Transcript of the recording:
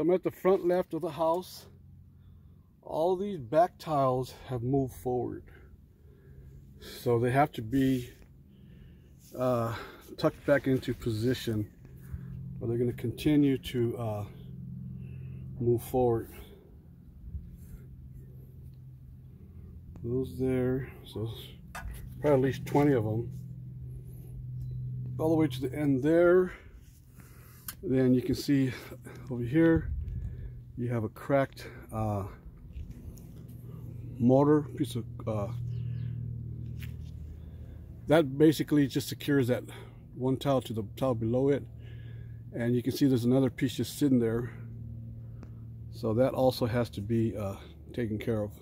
So I'm at the front left of the house. All these back tiles have moved forward. So they have to be uh, tucked back into position or they're going to continue to uh, move forward. Those there, so probably at least 20 of them. All the way to the end there. Then you can see over here, you have a cracked uh, mortar piece of uh, that basically just secures that one tile to the tile below it. And you can see there's another piece just sitting there. So that also has to be uh, taken care of